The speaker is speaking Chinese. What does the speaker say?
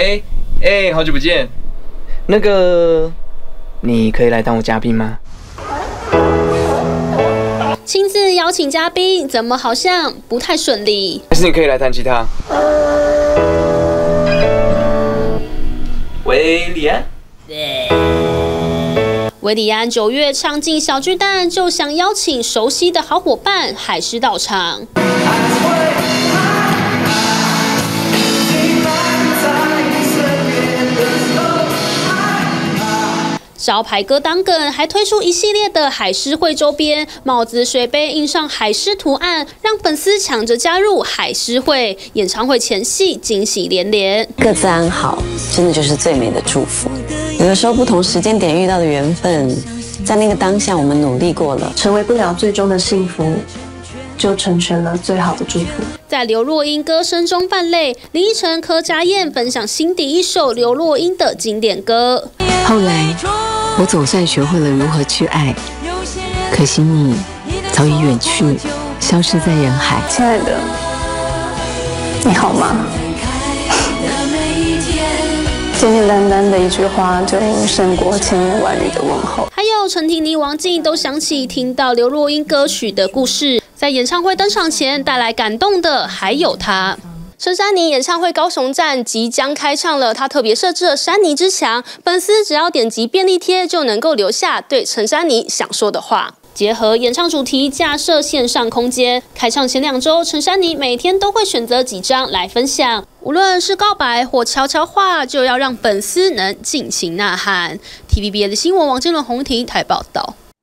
喂，哎，好久不见。那个，你可以来当我嘉宾吗？亲自邀请嘉宾，怎么好像不太顺利？还是你可以来弹吉他？喂，李安。维里安九月唱进小巨蛋，就想邀请熟悉的好伙伴海狮到场。招牌歌当梗，还推出一系列的海狮会周边，帽子、水杯印上海狮图案，让粉丝抢着加入海狮会。演唱会前戏惊喜连连，各自安好，真的就是最美的祝福。有的时候不同时间点遇到的缘分，在那个当下我们努力过了，成为不了最终的幸福，就成全了最好的祝福。在刘若英歌声中泛泪，林依晨、柯佳燕分享心底一首刘若英的经典歌。后来，我总算学会了如何去爱，可惜你早已远去，消失在人海。亲爱的，你好吗？简简单单的一句话，就胜过千言万语的问候。还有陈婷妮、王静都想起听到刘若英歌曲的故事，在演唱会登场前带来感动的还有她。陈珊妮演唱会高雄站即将开唱了，她特别设置了珊妮之墙，粉丝只要点击便利贴就能够留下对陈珊妮想说的话。结合演唱主题，架设线上空间。开唱前两周，陈珊妮每天都会选择几张来分享，无论是告白或悄悄话，就要让粉丝能尽情呐喊。TVBS 的新闻，王建伦、洪婷台报道。